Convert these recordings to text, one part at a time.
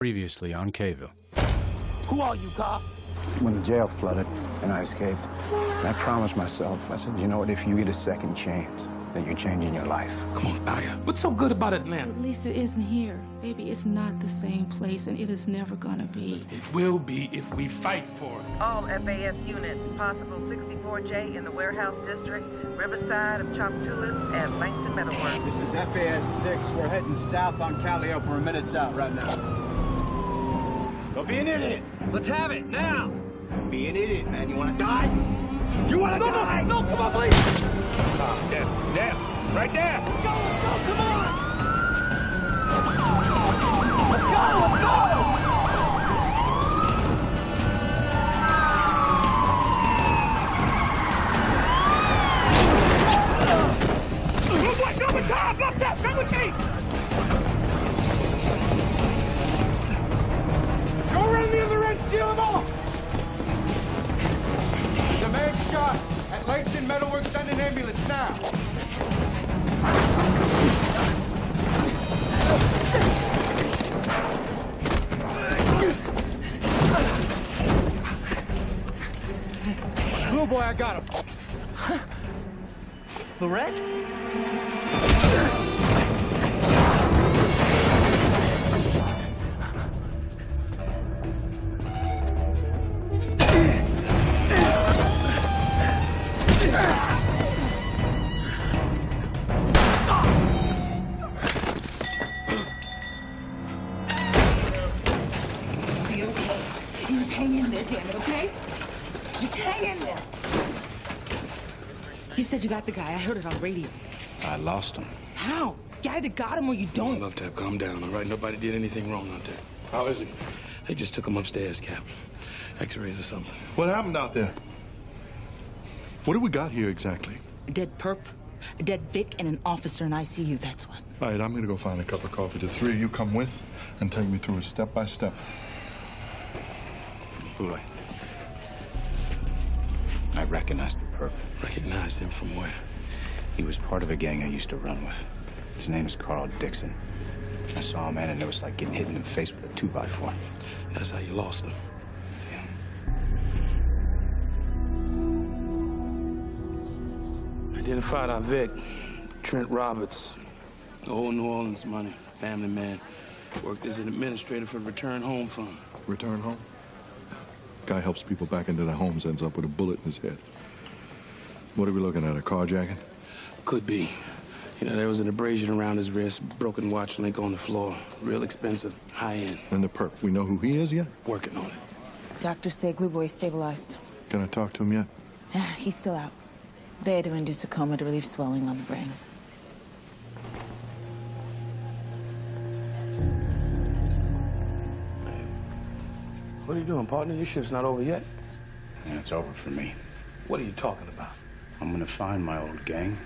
Previously on K-Ville. Who are you, cop? When the jail flooded and I escaped, I promised myself, I said, you know what, if you get a second chance, that you're changing your life. Come on, Aya. What's so good about Atlanta? least it isn't here. Baby, it's not the same place, and it is never gonna be. It will be if we fight for it. All FAS units, possible 64J in the warehouse district, Riverside of Tchoupitoulas, and Langston Metalworks. This is FAS 6. We're heading south on Calliope. We're minutes out right now. Don't be an idiot. Let's have it now. Be an idiot, man. You want to die? You want to No, die? no, no, come on, please. Ah, there, there, right there. Go, go, come on. Let's go, let's go. Come with Tom. Left come with me. The man shot at Langston Metalworks. Send an ambulance now. Glue boy, I got him. Lorette? Said you got the guy. I heard it on the radio. I lost him. How? You either got him or you Oh, don't. Love Tap, calm down, all right? Nobody did anything wrong out there. How is he? They just took him upstairs, Cap. X-rays or something. What happened out there? What do we got here exactly? A dead perp, a dead Vic, and an officer in ICU. That's what. All right, I'm gonna go find a cup of coffee. The three of you come with and take me through it step by step. Boy. I recognized the perp. Recognized him from where? He was part of a gang I used to run with. His name is Carl Dixon. I saw him, man, and it was like getting hit in the face with a two by four. That's how you lost him. Identified our Vic, Trent Roberts. The old New Orleans money, family man. Worked as an administrator for the Return Home Fund. Return home. Guy helps people back into their homes, ends up with a bullet in his head. What are we looking at? A carjacking? Could be. You know, there was an abrasion around his wrist, broken watch link on the floor. Real expensive, high end. And the perp. We know who he is yet? Working on it. Doctors say Glue Boy stabilized. Can I talk to him yet? Yeah, he's still out. They had to induce a coma to relieve swelling on the brain. What are you doing, partner? Your shift's not over yet. And it's over for me. What are you talking about? I'm gonna find my old gang,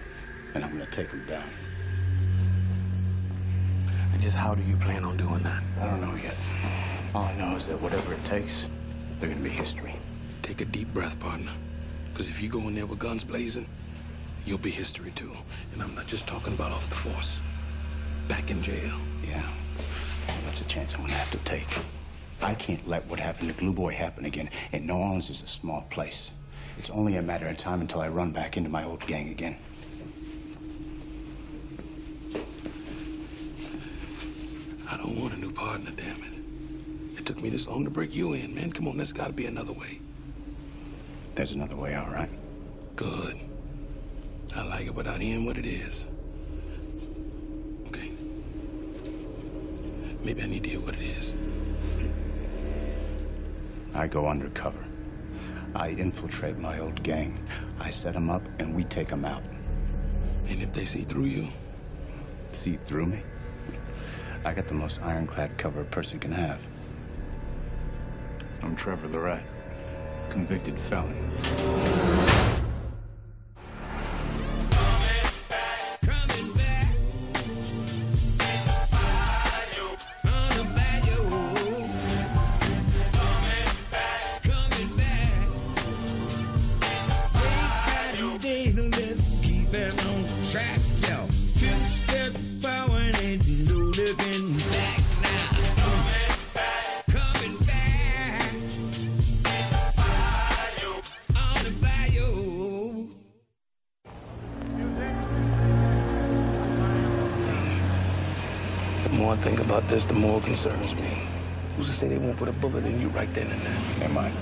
and I'm gonna take them down. And just how do you plan on doing that? I don't know yet. All I know is that whatever it takes, they're gonna be history. Take a deep breath, partner. Because if you go in there with guns blazing, you'll be history too. And I'm not just talking about off the force. Back in jail. Yeah. That's a chance I'm gonna have to take. I can't let what happened to Glue Boy happen again. And New Orleans is a small place. It's only a matter of time until I run back into my old gang again. I don't want a new partner, damn it. It took me this long to break you in, man. Come on, there's got to be another way. There's another way, all right? Good. I like it without hearing what it is. Okay. Maybe I need to hear what it is. I go undercover. I infiltrate my old gang. I set them up, and we take them out. And if they see through you, See through me? I got the most ironclad cover a person can have. I'm Trevor Lorette, convicted felon. More concerns me. Who's to say they won't put a bullet in you right then and there? They might.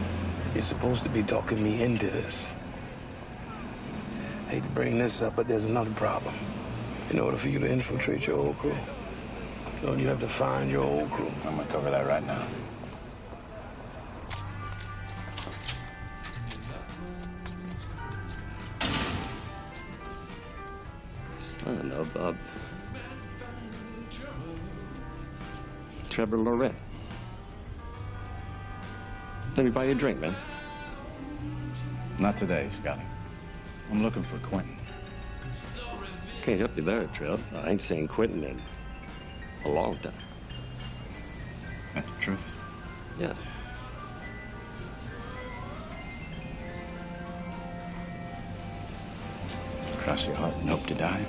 You're supposed to be talking me into this. Hate to bring this up, but there's another problem. In order for you to infiltrate your old crew, you, know, you have to find your old crew. I'm gonna cover that right now. Son of a... Trevor Lorette. Let me buy you a drink, man. Not today, Scotty. I'm looking for Quentin. Can't help you there, Trev. I ain't seen Quentin in a long time. That's the truth. Yeah. Cross your heart and hope to die.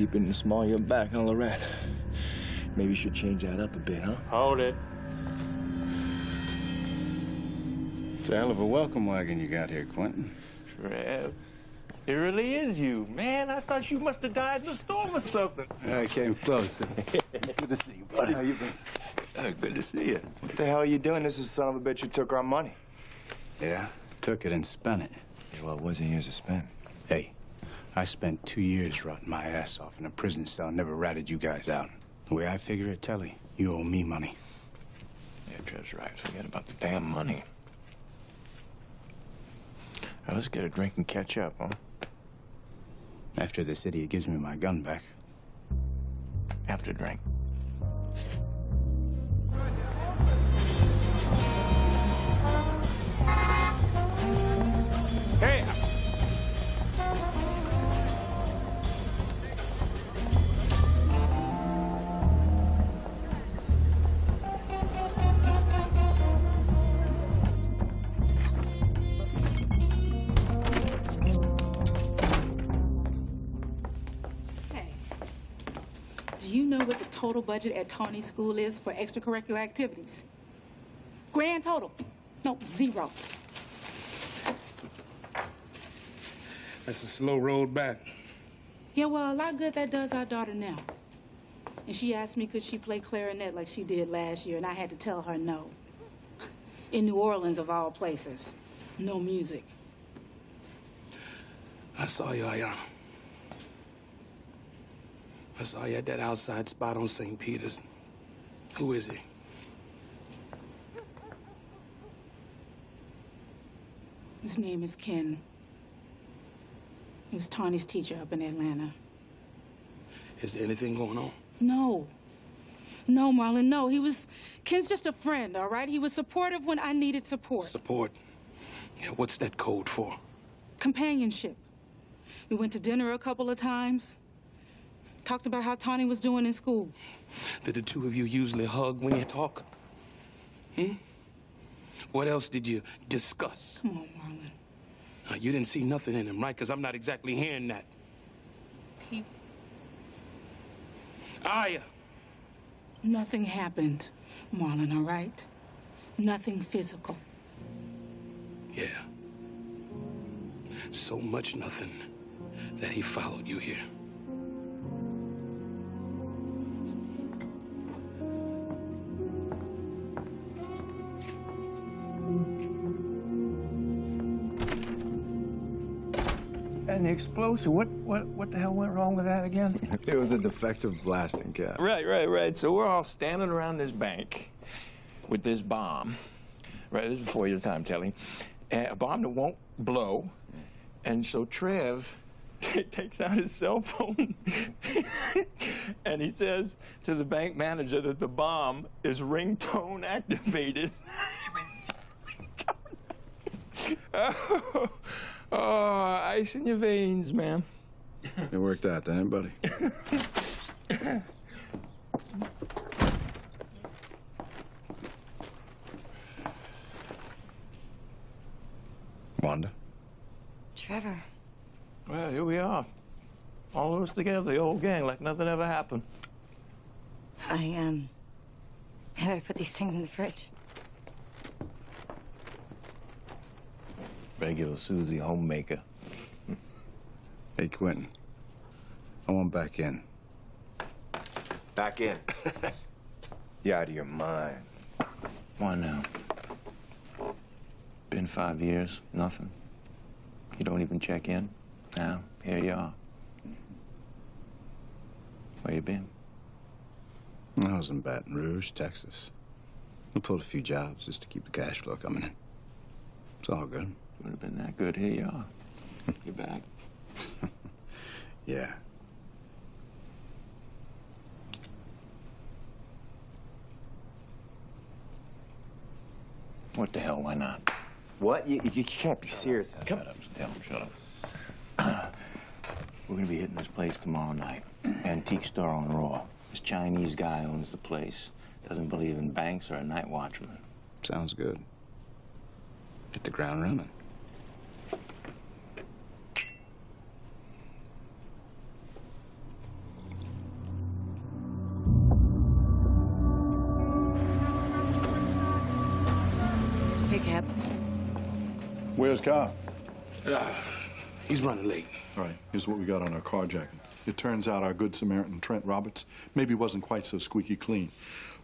Still keeping the small of your back, huh, Lorette? Maybe you should change that up a bit, huh? Hold it. It's a hell of a welcome wagon you got here, Quentin. Trev, it really is you. Man, I thought you must have died in a storm or something. I came close. Good to see you, buddy. How you been? Uh, good to see you. What the hell are you doing? This is the son of a bitch who took our money. Yeah, took it and spent it. Yeah, well, it wasn't yours to spend. Hey, I spent two years rotting my ass off in a prison cell, never ratted you guys out. The way I figure it, Telly, you owe me money. Yeah, Trev's right. Forget about the damn money. Now, let's get a drink and catch up, huh? After this idiot gives me my gun back. After a drink. Total budget at Tony School is for extracurricular activities? Grand total. No, zero. That's a slow road back. Yeah, well, a lot good that does our daughter now. And she asked me could she play clarinet like she did last year, and I had to tell her no. In New Orleans, of all places, no music. I saw you, Ayana. I saw you at that outside spot on St. Peter's. Who is he? His name is Ken. He was Tawny's teacher up in Atlanta. Is there anything going on? No. No, Marlon, no. He was. Ken's just a friend, all right? He was supportive when I needed support. Support. Yeah, what's that code for? Companionship. We went to dinner a couple of times. Talked about how Tawny was doing in school. Did the two of you usually hug when you talk? Hmm? What else did you discuss? Come on, Marlon. Uh, you didn't see nothing in him, right? Because I'm not exactly hearing that. He... Aya! Nothing happened, Marlon, all right? Nothing physical. Yeah. So much nothing that he followed you here. And explosive. what, what, what the hell went wrong with that again? It was a defective blasting cap. Right, right, right. So we're all standing around this bank with this bomb. Right, this is before your time, Telly. And a bomb that won't blow. And so Trev t- takes out his cell phone and he says to the bank manager that the bomb is ringtone activated. oh, oh, ice in your veins, man. It worked out, didn't it, buddy? Wanda? Trevor. Well, here we are. All of us together, the old gang, like nothing ever happened. I, um, I better put these things in the fridge. Regular Susie homemaker. Hey, Quentin. I want back in. Back in. you out of your mind. Why now? Been five years, nothing. You don't even check in. Now, here you are. Where you been? I was in Baton Rouge, Texas. I pulled a few jobs just to keep the cash flow coming in. It's all good. Would have been that good. Here you are. You're back. Yeah. What the hell? Why not? What? You, you can't be serious. Shut up. Tell him. Shut up. We're gonna be hitting this place tomorrow night. Antique store on Raw. This Chinese guy owns the place. Doesn't believe in banks or a night watchman. Sounds good. Hit the ground running. Where's Carl? Uh, he's running late. All right, here's what we got on our carjacking. It turns out our good Samaritan, Trent Roberts, maybe wasn't quite so squeaky clean.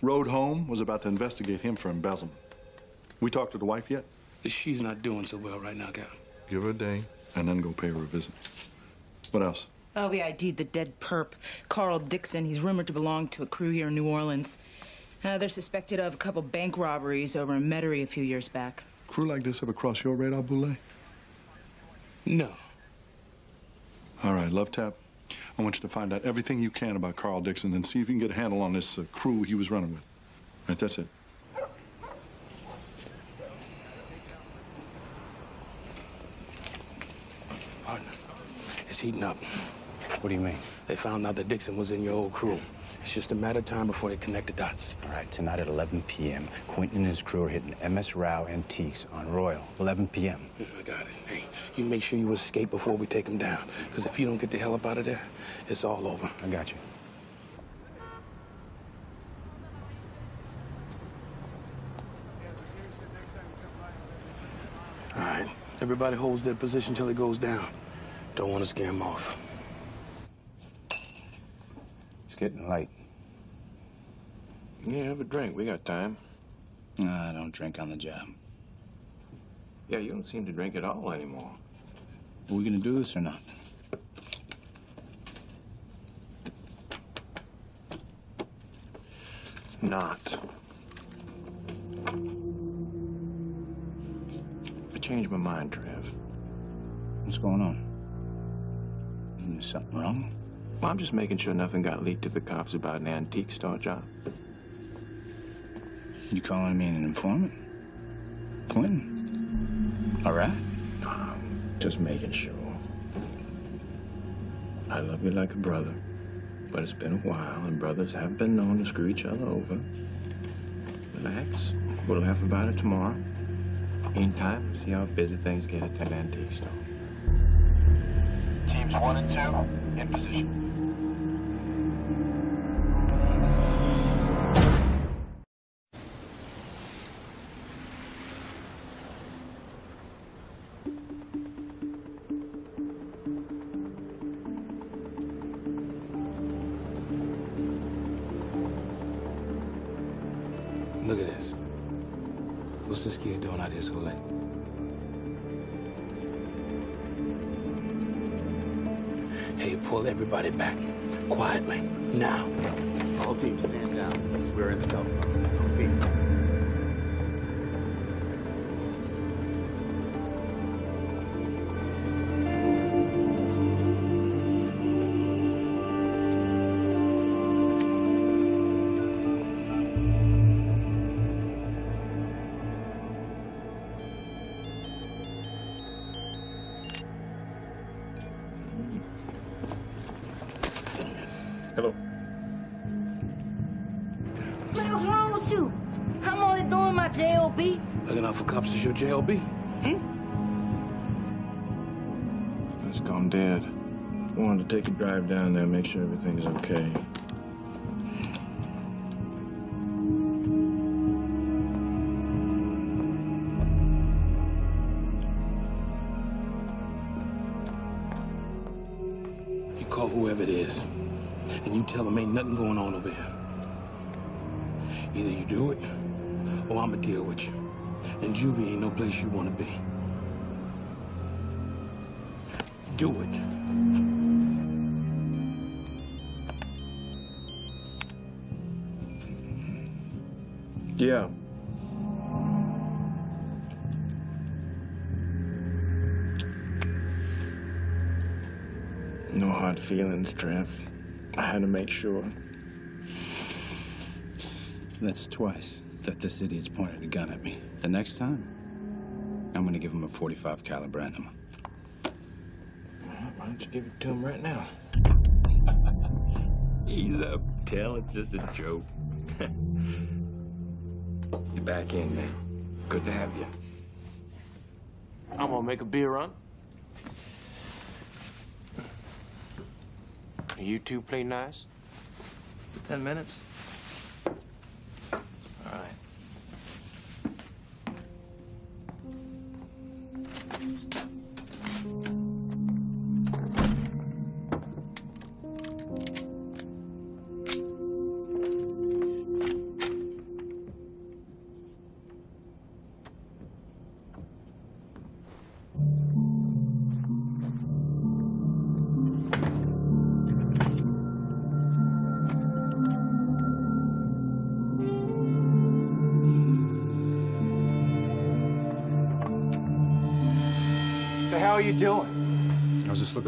Rode home, was about to investigate him for embezzlement. We talked to the wife yet? She's not doing so well right now, Cap. Give her a day, and then go pay her a visit. What else? Oh, we ID'd the dead perp, Carl Dixon. He's rumored to belong to a crew here in New Orleans. Uh, they're suspected of a couple bank robberies over in Metairie a few years back. Crew like this ever cross your radar, Boulet? No. All right, Love Tap. I want you to find out everything you can about Carl Dixon and see if you can get a handle on this uh, crew he was running with. All right, that's it. Partner, it's heating up. What do you mean? They found out that Dixon was in your old crew. It's just a matter of time before they connect the dots. All right, tonight at 11 p.m., Quentin and his crew are hitting MS Rau Antiques on Royal. 11 p.m. I got it. Hey, you make sure you escape before we take them down. Because if you don't get the hell up out of there, it's all over. I got you. All right. Everybody holds their position till it goes down. Don't want to scare them off. It's getting late. Yeah, have a drink. We got time. No, I don't drink on the job. Yeah, you don't seem to drink at all anymore. Are we gonna do this or not? Not. I changed my mind, Trev. What's going on? Is something wrong? Well, I'm just making sure nothing got leaked to the cops about an antique store job. You calling me an informant? Quentin? All right. Just making sure. I love you like a brother, but it's been a while, and brothers have been known to screw each other over. Relax. We'll laugh about it tomorrow. In time, see how busy things get at that antique store. Teams one and two, in position. Cops is your JLB? Hmm? It's gone dead. Wanted to take a drive down there, and make sure everything's okay. You call whoever it is, and you tell them ain't nothing going on over here. Either you do it, or I'ma deal with you. And juvie ain't no place you wanna be. Do it. Yeah. No hard feelings, Trev. I had to make sure. That's twice that this idiot's pointed a gun at me. The next time, I'm gonna give him a 45 caliber animal. Why don't you give it to him right now? Ease up, Tell. It's just a joke. You're back in, now. Good to have you. I'm gonna make a beer run. You two play nice? Ten minutes.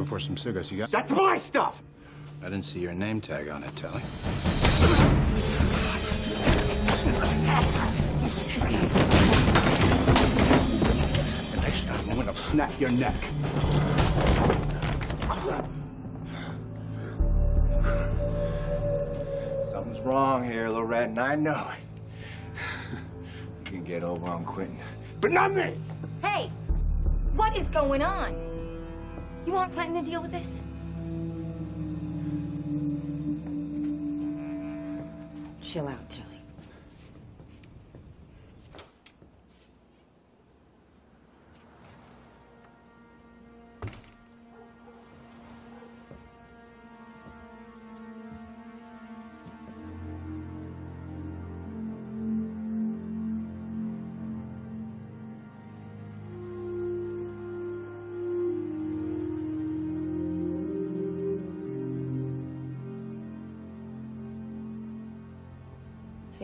For some cigarettes. You got? That's my stuff! I didn't see your name tag on it, Telly. The next time, I'm gonna snap your neck. Something's wrong here, Lorette, and I know it. You can get over on Quentin, but not me! Hey, what is going on? You aren't planning to deal with this? Chill out, Telly.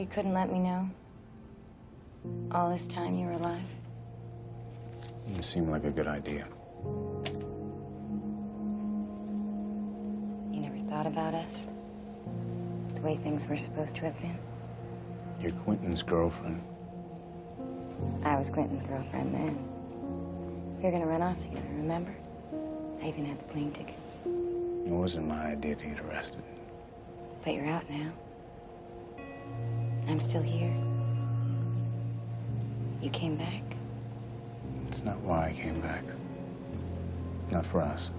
You couldn't let me know? All this time you were alive? It seemed like a good idea. You never thought about us? The way things were supposed to have been? You're Quentin's girlfriend. I was Quentin's girlfriend then. We were gonna run off together, remember? I even had the plane tickets. It wasn't my idea to get arrested. But you're out now. I'm still here. You came back. It's not why I came back. Not for us.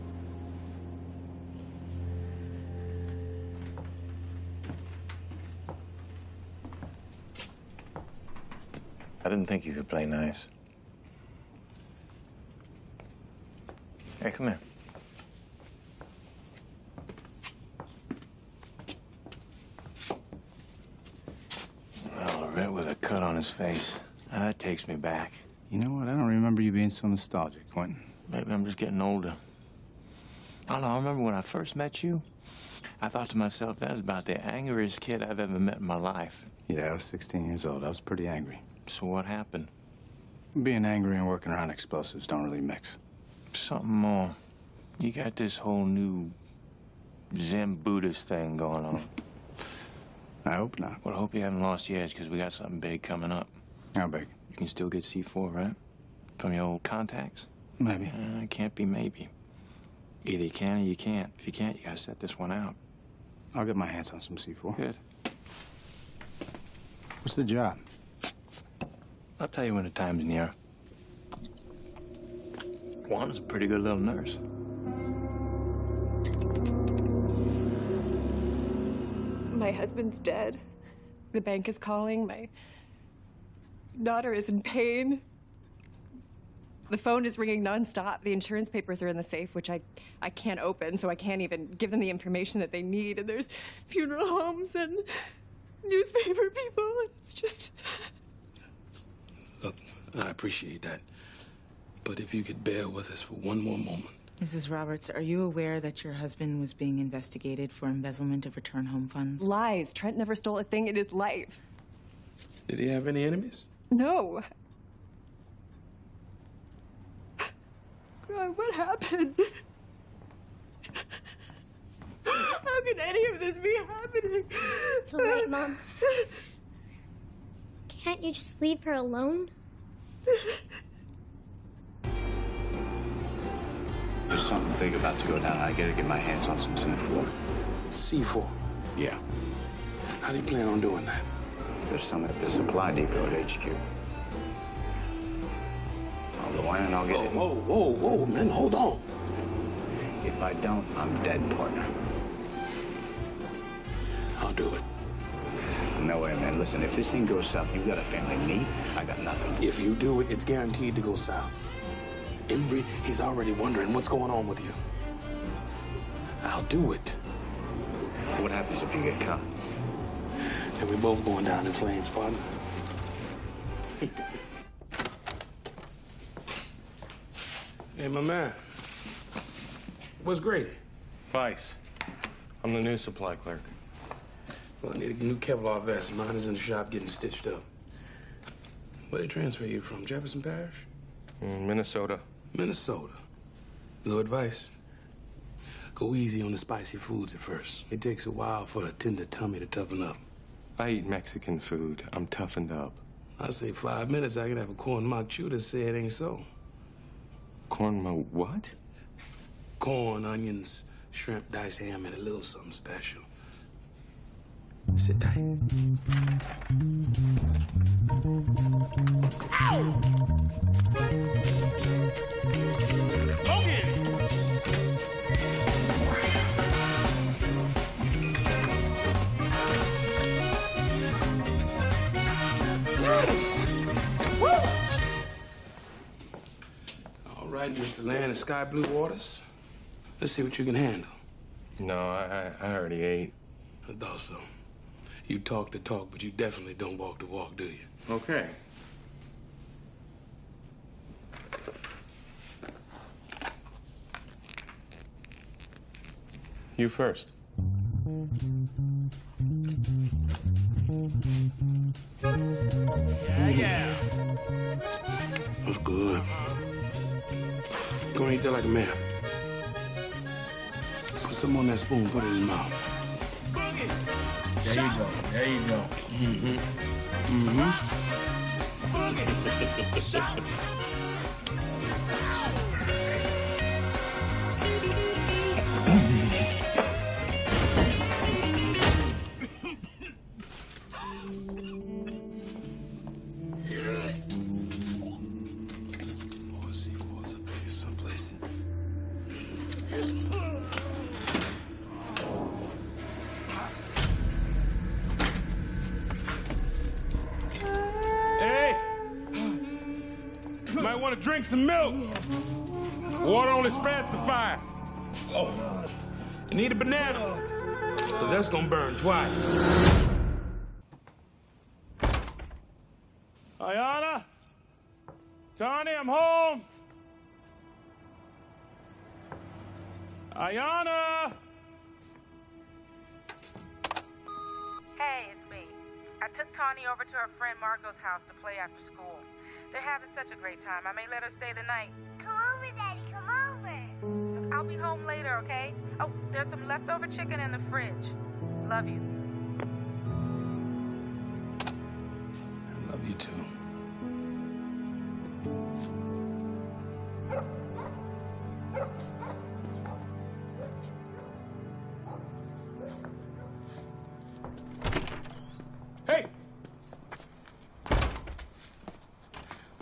I didn't think you could play nice. Hey, come here. Well, Lorette with a cut on his face. Now, that takes me back. You know what? I don't remember you being so nostalgic, Quentin. Maybe I'm just getting older. I don't know. I remember when I first met you, I thought to myself, that is about the angriest kid I've ever met in my life. Yeah, I was 16 years old. I was pretty angry. So what happened? Being angry and working around explosives don't really mix. Something more. You got this whole new Zen Buddhist thing going on. I hope not. Well, I hope you haven't lost your edge because we got something big coming up. How big? You can still get C4, right? From your old contacts? Maybe. Uh, it can't be maybe. Either you can or you can't. If you can't, you gotta set this one out. I'll get my hands on some C4. Good. What's the job? I'll tell you when the time's near. Juana's a pretty good little nurse. My husband's dead. The bank is calling. My daughter is in pain. The phone is ringing nonstop. The insurance papers are in the safe, which I, I can't open, so I can't even give them the information that they need. And there's funeral homes and newspaper people. and It's just. Look, I appreciate that. But if you could bear with us for one more moment. Mrs. Roberts, are you aware that your husband was being investigated for embezzlement of return home funds? Lies. Trent never stole a thing in his life. Did he have any enemies? No. God, what happened? How could any of this be happening? It's all right, Mom. Can't you just leave her alone? There's something big about to go down. I gotta get my hands on some C4. C4? Yeah. How do you plan on doing that? There's some at the supply depot at HQ. I'll go in and I'll get it. Whoa, whoa, whoa, man, hold on. If I don't, I'm dead, partner. I'll do it. No way, man. Listen, if this thing goes south, you got a family. Me, I got nothing. If you do it, it's guaranteed to go south. Embry, he's already wondering what's going on with you. I'll do it. What happens if you get caught? And we're both going down in flames, partner. hey, my man. What's great? Vice. I'm the new supply clerk. Well, I need a new Kevlar vest. Mine is in the shop getting stitched up. Where they transfer you from? Jefferson Parish? In Minnesota. Minnesota. No advice. Go easy on the spicy foods at first. It takes a while for the tender tummy to toughen up. I eat Mexican food. I'm toughened up. I say five minutes, I can have a corn maque choux to say it ain't so. Corn mo what? Corn, onions, shrimp, diced ham, and a little something special. Sit tight. All right, Mr. Land of Sky Blue Waters. Let's see what you can handle. No, I, I I already ate. I thought so. You talk the talk, but you definitely don't walk the walk, do you? Okay. You first. Yeah, yeah. That's good. Go and eat that like a man. Put some on that spoon, put it in his mouth. There you go. There you go. Mm-hmm. Oh, might want to drink some milk. Water only spreads the fire. Oh, you need a banana. Because that's going to burn twice. Ayana? Tony, I'm home. Ayana! Hey, it's me. I took Tawny over to her friend Margot's house to play after school. They're having such a great time. I may let her stay the night. Come over, Daddy. Come over. I'll be home later, okay? Oh, there's some leftover chicken in the fridge. Love you. I love you too.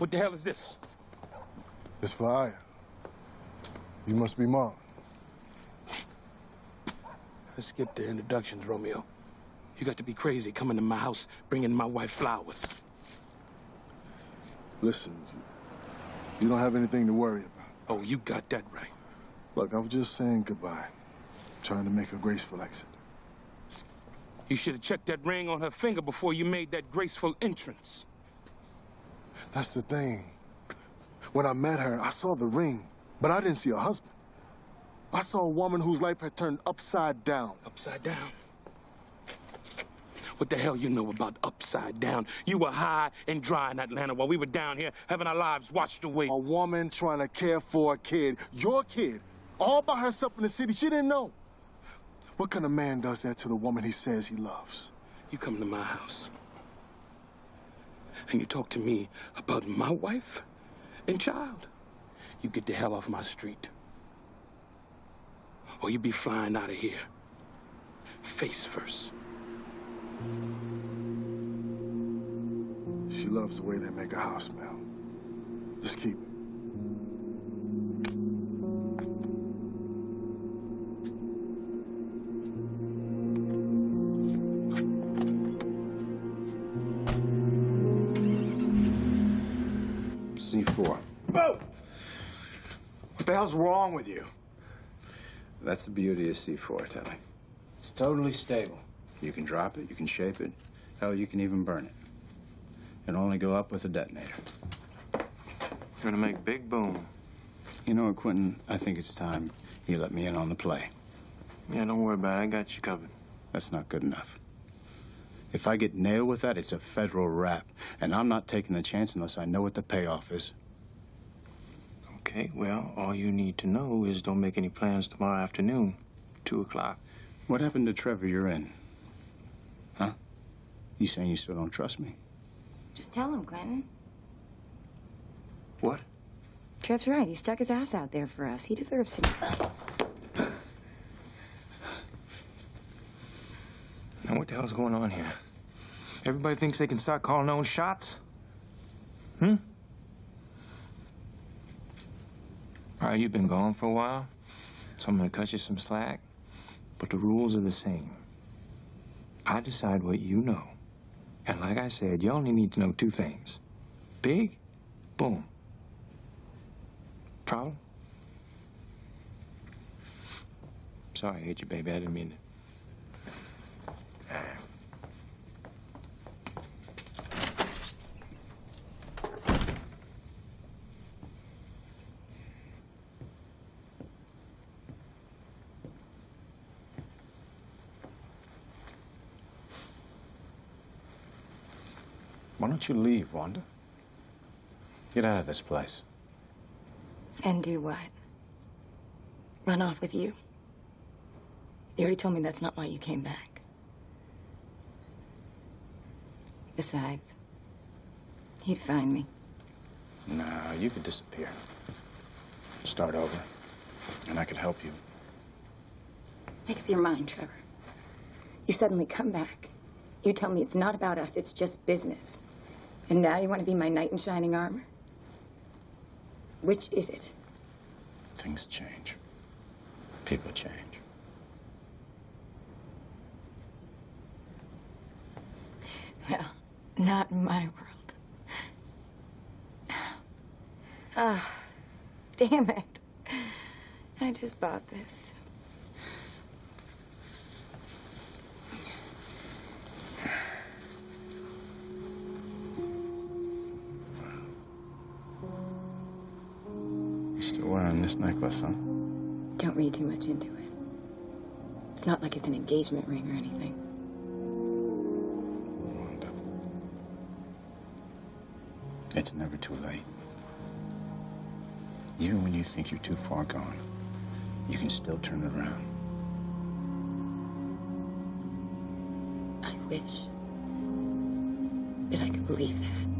What the hell is this? It's for Aya. You must be Mom. Let's skip the introductions, Romeo. You got to be crazy coming to my house bringing my wife flowers. Listen, you don't have anything to worry about. Oh, you got that right. Look, I'm just saying goodbye. Trying to make a graceful exit. You should have checked that ring on her finger before you made that graceful entrance. That's the thing. When I met her, I saw the ring, but I didn't see a husband. I saw a woman whose life had turned upside down. Upside down? What the hell you know about upside down? You were high and dry in Atlanta while we were down here having our lives washed away. A woman trying to care for a kid, your kid, all by herself in the city. She didn't know. What kind of man does that to the woman he says he loves? You come to my house and you talk to me about my wife and child. You get the hell off my street. Or you be flying out of here. Face first. She loves the way they make a house smell. Just keep it. Hell's wrong with you? That's the beauty of C4, Telly. It's totally stable. You can drop it, you can shape it, hell, you can even burn it. It'll only go up with a detonator. Gonna make big boom. You know what, Quentin? I think it's time you let me in on the play. Yeah, don't worry about it. I got you covered. That's not good enough. If I get nailed with that, it's a federal rap. And I'm not taking the chance unless I know what the payoff is. Okay, well, all you need to know is don't make any plans tomorrow afternoon, 2 o'clock. What happened to Trevor you're in? Huh? You saying you still don't trust me? Just tell him, Quentin. What? Trev's right. He stuck his ass out there for us. He deserves to know. Now, what the hell's going on here? Everybody thinks they can start calling their own shots? Hmm? All right, you've been gone for a while, so I'm gonna cut you some slack. But the rules are the same. I decide what you know. And like I said, you only need to know two things. Big, boom. Problem? Sorry, I hate you, baby. I didn't mean to. Why don't you leave, Wanda? Get out of this place. And do what? Run off with you? You already told me that's not why you came back. Besides, he'd find me. No, you could disappear. Start over. And I could help you. Make up your mind, Trevor. You suddenly come back. You tell me it's not about us, it's just business. And now you want to be my knight in shining armor? Which is it? Things change. People change. Well, not in my world. Ah, damn it. I just bought this. Read too much into it. It's not like it's an engagement ring or anything. It's never too late. Even when you think you're too far gone, you can still turn it around. I wish that I could believe that.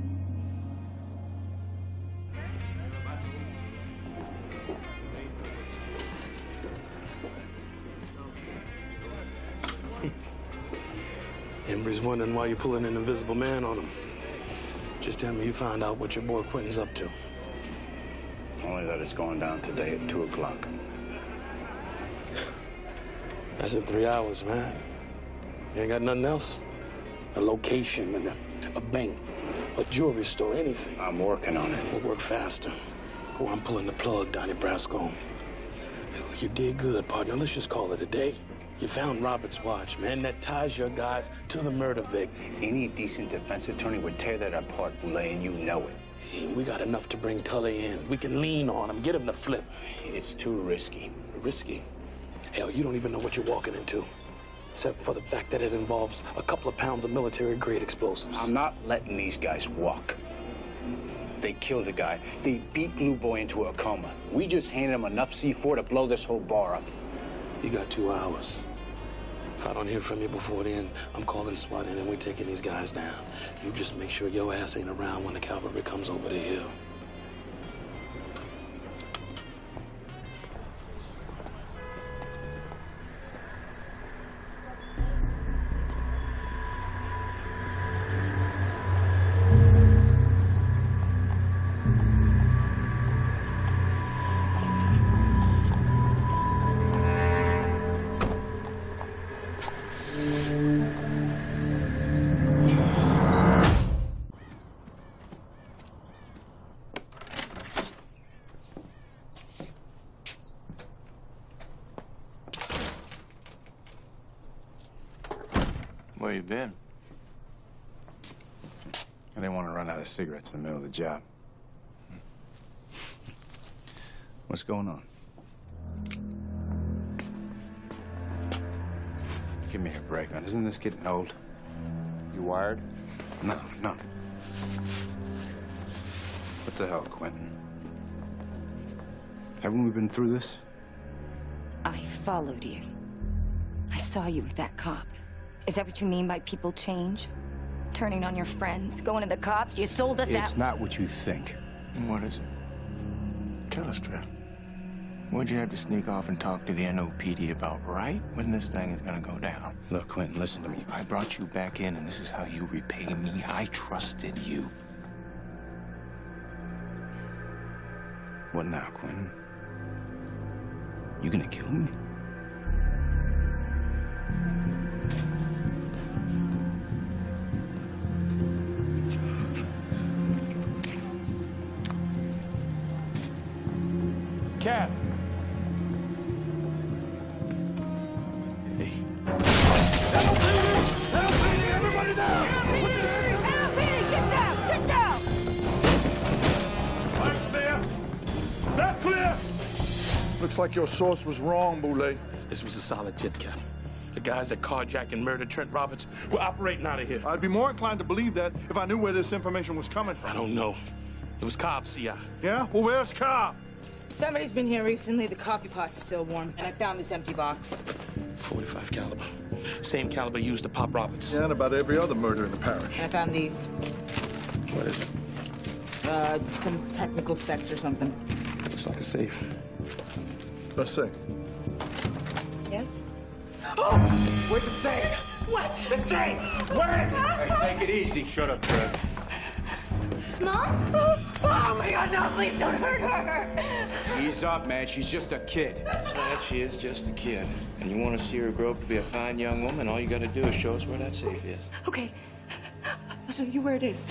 Wondering why you're pulling an invisible man on him. Just tell me you found out what your boy Quentin's up to. Only that it's going down today at 2 o'clock. That's in three hours, man. You ain't got nothing else? A location and a, a bank, a jewelry store, anything. I'm working on it. We'll work faster. Oh, I'm pulling the plug, Donnie Brasco. You did good, partner. Let's just call it a day. You found Robert's watch, man. That ties your guys to the murder Vic. Any decent defense attorney would tear that apart, Boulet, and you know it. Hey, we got enough to bring Telly in. We can lean on him, get him to flip. It's too risky. Risky? Hell, you don't even know what you're walking into. Except for the fact that it involves a couple of pounds of military-grade explosives. I'm not letting these guys walk. They killed a guy. They beat Glue boy into a coma. We just handed him enough C4 to blow this whole bar up. You got two hours. If I don't hear from you before then, I'm calling SWAT in and we're taking these guys down. You just make sure your ass ain't around when the cavalry comes over the hill. Cigarettes in the middle of the job. What's going on? Give me a break, man. Isn't this getting old? You wired? No, no. What the hell, Quentin? Haven't we been through this? I followed you. I saw you with that cop. Is that what you mean by people change? Turning on your friends, going to the cops? You sold us out. It's not what you think. What is it? Tell us, Trev. What'd you have to sneak off and talk to the NOPD about right when this thing is gonna go down? Look, Quentin, listen to me. I brought you back in, and this is how you repay me. I trusted you. What now, Quentin? You gonna kill me? Cap. Everybody down! Get down! Get down! That's clear. That's clear. Looks like your source was wrong, Boulet. This was a solid tip, Cap. The guys that carjacked and murdered Trent Roberts were operating out of here. I'd be more inclined to believe that if I knew where this information was coming from. I don't know. It was Cobb, CI. Yeah? Well, where's Cobb? Somebody's been here recently. The coffee pot's still warm, and I found this empty box. 45 caliber. Same caliber used to pop Roberts. Yeah, and about every other murder in the parish. And I found these. What is it? Uh, some technical specs or something. Looks like a safe. Let's see. Yes? Oh! Where's the safe? What? The safe! Where is it? Hey, take it easy. Shut up, Trev. Mom? Oh my god, no, please don't hurt her! Ease up, man. She's just a kid. That's right, she is just a kid. And you want to see her grow up to be a fine young woman, all you got to do is show us where that safe is. Okay. I'll show you where it is.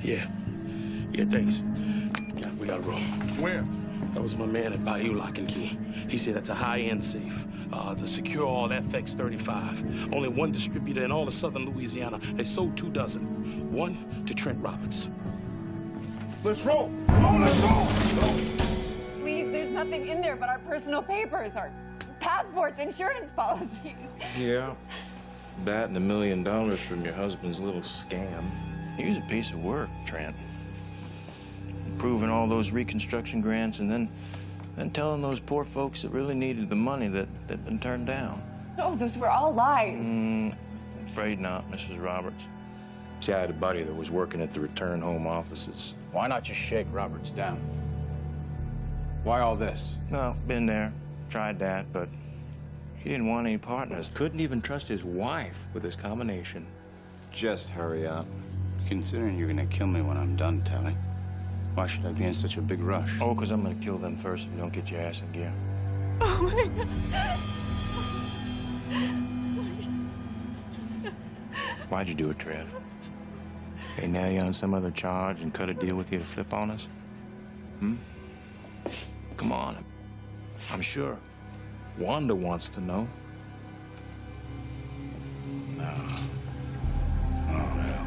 Yeah. Yeah, thanks. Yeah, we got a room. Where? That was my man at Bayou Lock and Key. He said that's a high-end safe. Uh, the Secure All FX35. Only one distributor in all of southern Louisiana. They sold two dozen. One to Trent Roberts. Let's roll. Come on, let's roll. Please, there's nothing in there but our personal papers, our passports, insurance policies. Yeah. That and a million dollars from your husband's little scam. He was a piece of work, Trent. Approving all those reconstruction grants and then then telling those poor folks that really needed the money that that'd been turned down. No, those were all lies. Mm, afraid not, Mrs. Roberts. See, I had a buddy that was working at the return home offices. Why not just shake Roberts down? Why all this? No, been there, tried that, but he didn't want any partners. Couldn't even trust his wife with his combination. Just hurry up. Considering you're gonna kill me when I'm done, Telly, why should I be in such a big rush? Oh, because I'm going to kill them first if you don't get your ass in gear. Oh my God. Why'd you do it, Trev? They nail you on some other charge and cut a deal with you to flip on us? Hmm? Come on. I'm sure. Wanda wants to know. No. Oh, hell.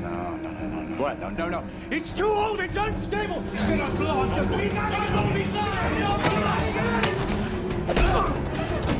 No, no, no, no, no. What? No, no, no. It's too old. It's unstable. It's gonna blow. He's not gonna He's Cop!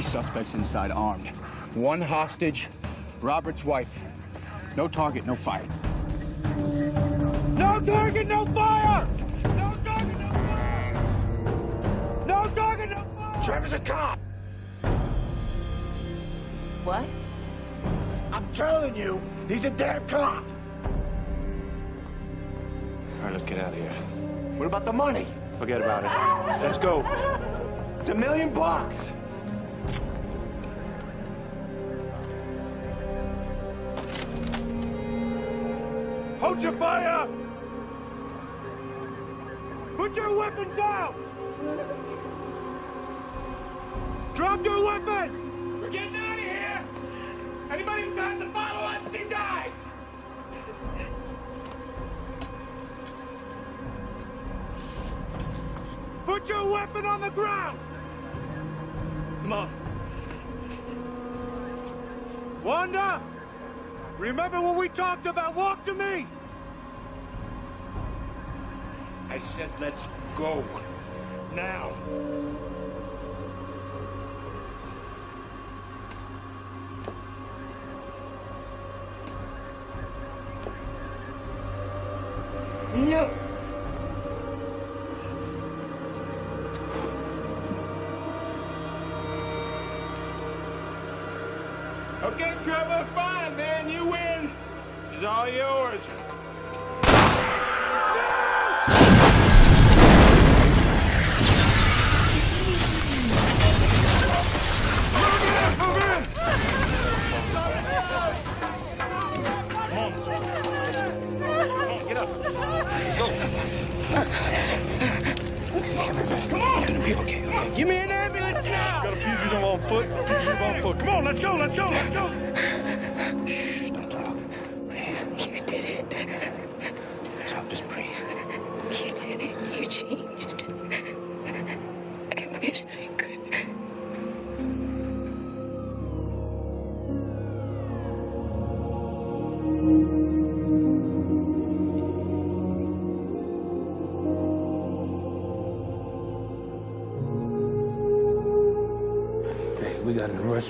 Three suspects inside armed. One hostage, Robert's wife. No target, no fire. No target, no fire! No target, no fire! No target, no fire! Trevor's a cop! What? I'm telling you, he's a damn cop! All right, let's get out of here. What about the money? Forget about it. Let's go. It's a million bucks! Hold your fire! Put your weapons down! Drop your weapon! We're getting out of here! Anybody who tries to follow us, he dies! Put your weapon on the ground! Come on. Wanda! Remember what we talked about? Walk to me! I said let's go. Now. No. Okay, Trevor, fine, man. You win. It's all yours. Give me an ambulance now! Got a fugitive on foot. Fugitive on foot. Come on, let's go, let's go, let's go!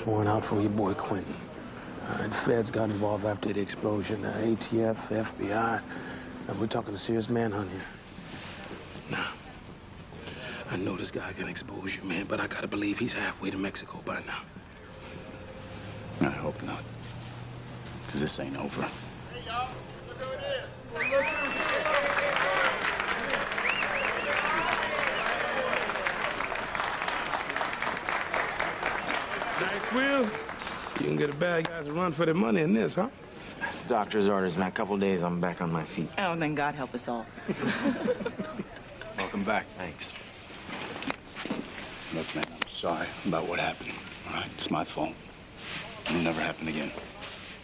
Arrest warrant out for your boy Quentin. Uh, the feds got involved after the explosion. Uh, ATF, FBI. And we're talking a serious manhunt here. Now, I know this guy can expose you, man, but I gotta believe he's halfway to Mexico by now. I hope not. Because this ain't over. Nice wheels. You can get a bad guys to run for their money in this, huh? That's the doctor's orders. In a couple days, I'm back on my feet. Oh, then God help us all. Welcome back. Thanks. Look, man, I'm sorry about what happened. All right, it's my fault. It'll never happen again.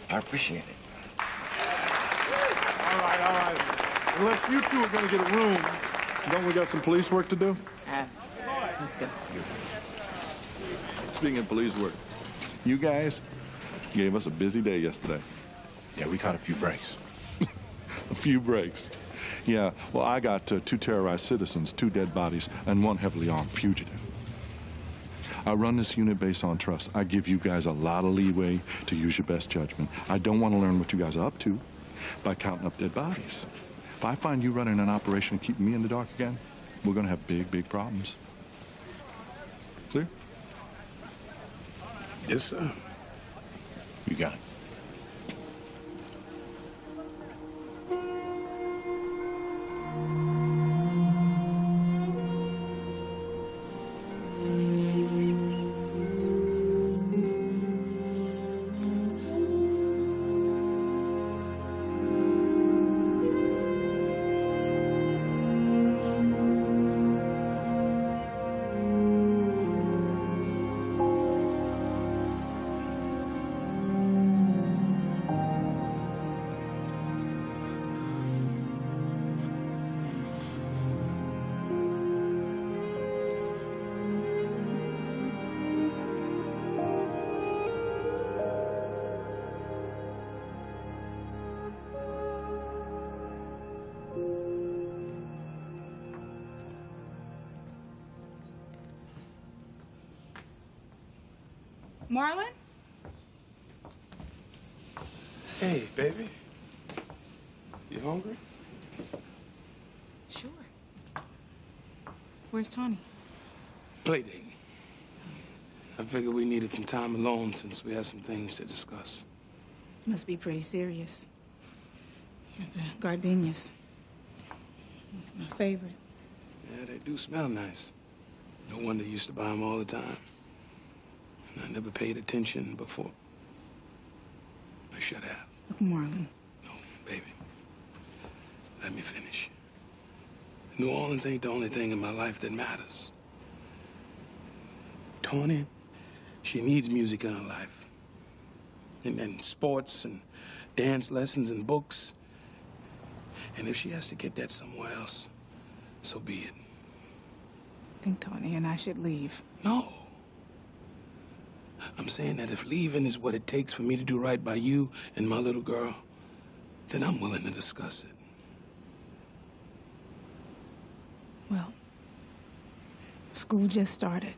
I appreciate it. All right, all right. Unless you two are going to get a room, don't we got some police work to do? Ah, let's go. Speaking of police work, you guys gave us a busy day yesterday. Yeah, we caught a few breaks. a few breaks. Yeah, well, I got uh, two terrorized citizens, two dead bodies, and one heavily armed fugitive. I run this unit based on trust. I give you guys a lot of leeway to use your best judgment. I don't want to learn what you guys are up to by counting up dead bodies. If I find you running an operation and keeping me in the dark again, we're going to have big, big problems. Yes, sir. You got it. Time alone since we have some things to discuss. Must be pretty serious. The gardenias. My favorite. Yeah, they do smell nice. No wonder you used to buy them all the time. And I never paid attention before. I should have. Look, Marlon. No, baby, let me finish. New Orleans ain't the only thing in my life that matters. Tawny, she needs music in her life. And, and sports and dance lessons and books. And if she has to get that somewhere else, so be it. I think Tawny and I should leave. No. I'm saying that if leaving is what it takes for me to do right by you and my little girl, then I'm willing to discuss it. Well, school just started.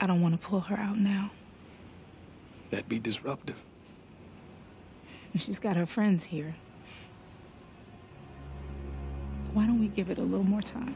I don't want to pull her out now. That'd be disruptive. And she's got her friends here. Why don't we give it a little more time?